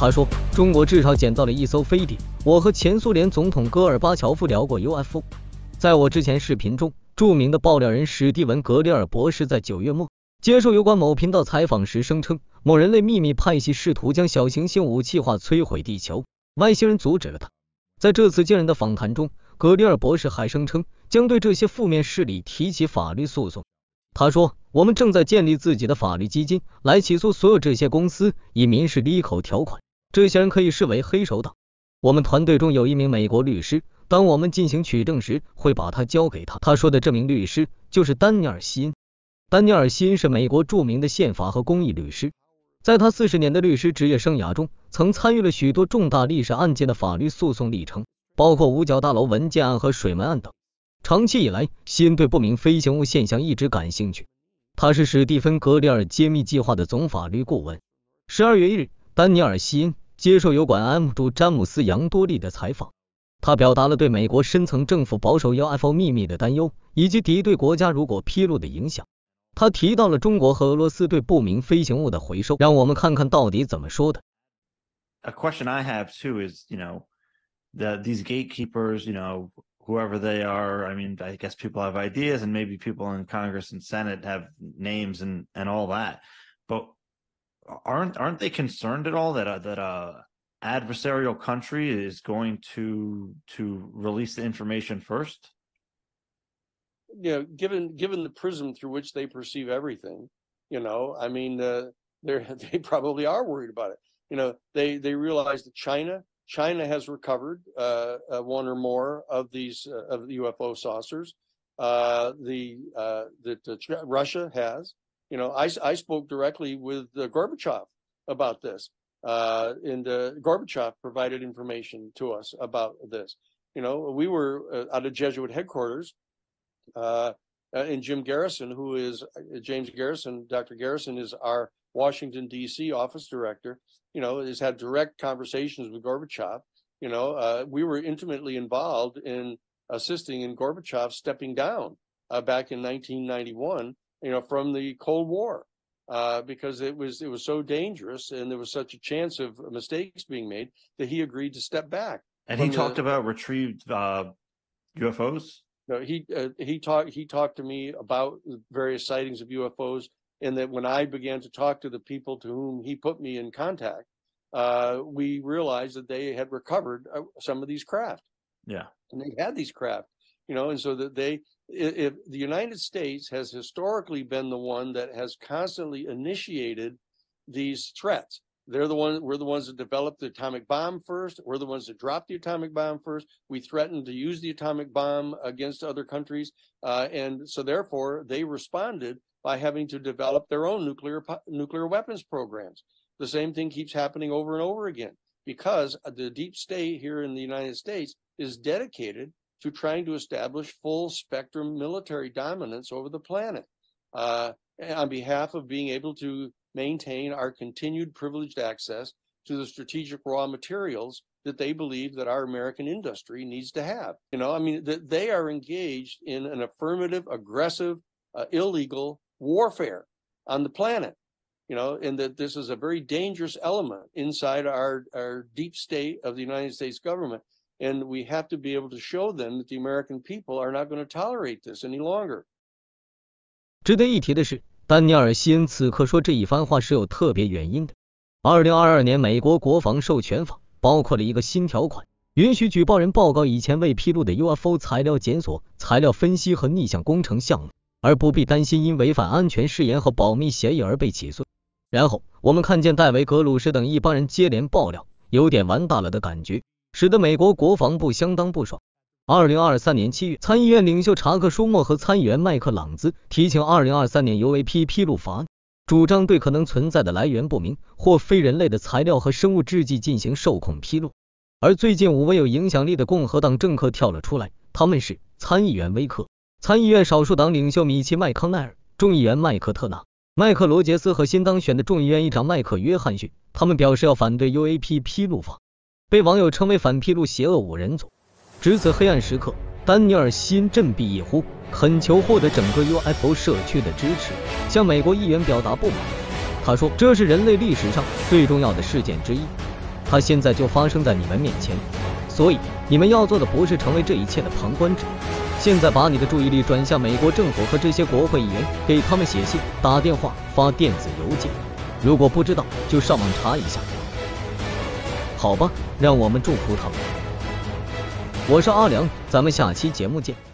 他说，中国至少捡到了一艘飞碟。我和前苏联总统戈尔巴乔夫聊过 UFO。在我之前视频中，著名的爆料人史蒂文·格里尔博士在九月末接受有关某频道采访时声称，某人类秘密派系试图将小行星武器化摧毁地球，外星人阻止了他。在这次惊人的访谈中，格里尔博士还声称将对这些负面势力提起法律诉讼。他说：“我们正在建立自己的法律基金，来起诉所有这些公司，以民事利口条款。这些人可以视为黑手党。我们团队中有一名美国律师，当我们进行取证时，会把他交给他。”他说的这名律师就是丹尼尔·希恩。丹尼尔·希恩是美国著名的宪法和公益律师，在他四十年的律师职业生涯中，曾参与了许多重大历史案件的法律诉讼历程，包括五角大楼文件案和水门案等。长期以来，希恩对不明飞行物现象一直感兴趣。他是史蒂芬·格里尔揭秘计划的总法律顾问。十二月一日，丹尼尔·希恩接受有关 M 主詹姆斯·杨多利的采访，他表达了对美国深层政府保守 UFO 秘密的担忧，以及敌对国家如果披露的影响。他提到了中国和俄罗斯对不明飞行物的回收。让我们看看到底怎么说的。A question I have too is, you know, that these gatekeepers, you know. whoever they are. I mean, I guess people have ideas, and maybe people in Congress and Senate have names and and all that. But aren't aren't they concerned at all that uh, that a adversarial country is going to to release the information first? You know, given given the prism through which they perceive everything, you know, I mean, uh, they they probably are worried about it. You know, they they realize that China China has recovered uh, uh, one or more of these uh, of the UFO saucers. Uh, the uh, that Russia has. You know, I, I spoke directly with uh, Gorbachev about this, uh, and uh, Gorbachev provided information to us about this. You know, we were at a Jesuit headquarters, and Jim Garrison, who is James Garrison, Dr. Garrison is our Washington D.C. office director you know, has had direct conversations with Gorbachev. You know, uh, we were intimately involved in assisting in Gorbachev stepping down uh, back in 1991. You know, from the Cold War. Uh, because it was it was so dangerous and there was such a chance of mistakes being made that he agreed to step back. And he talked about retrieved UFOs. Uh, no, he uh, he talked he talked to me about various sightings of UFOs and that when I began to talk to the people to whom he put me in contact, uh, we realized that they had recovered uh, some of these craft. Yeah, and they had these craft, you know, and so that they, if the United States has historically been the one that has constantly initiated these threats. They're the ones. We're the ones that developed the atomic bomb first. We're the ones that dropped the atomic bomb first. We threatened to use the atomic bomb against other countries, uh, and so therefore they responded by having to develop their own nuclear nuclear weapons programs. The same thing keeps happening over and over again because the deep state here in the United States is dedicated to trying to establish full spectrum military dominance over the planet uh, on behalf of being able to maintain our continued privileged access to the strategic raw materials that they believe that our American industry needs to have. You know, I mean, that they are engaged in an affirmative, aggressive, uh, illegal warfare on the planet you know and that this is a very dangerous element inside our our deep state of the united states government and we have to be able to show them that the american people are not going to tolerate this any longer. 值得一提的是丹尼尔希恩此刻说这一番话是有特别原因的。二零二二年美国国防授权法包括了一个新条款允许举报人报告以前未披露的 ufo 材料检索材料分析和逆向工程项目而不必担心因违反安全誓言和保密协议而被起诉。然后我们看见戴维·格鲁什等一帮人接连爆料，有点完蛋了的感觉，使得美国国防部相当不爽。二零二三年七月，参议院领袖查克·舒默和参议员麦克·朗兹提请二零二三年 UAP 披露法案，主张对可能存在的来源不明或非人类的材料和生物制剂进行受控披露。而最近五位有影响力的共和党政客跳了出来，他们是参议员威克。参议院少数党领袖米奇·麦康奈尔、众议员麦克特纳、麦克罗杰斯和新当选的众议院议长麦克约翰逊，他们表示要反对 UAP 披露法，被网友称为反披露邪恶五人组。值此黑暗时刻丹尼尔心振臂一呼恳求获得整个 ufo 社区的支持向美国议员表达不满。他说这是人类历史上最重要的事件之一它现在就发生在你们面前。所以你们要做的不是成为这一切的旁观者。现在把你的注意力转向美国政府和这些国会议员给他们写信打电话发电子邮件。如果不知道就上网查一下。好吧，让我们祝福他。我是阿良，咱们下期节目见。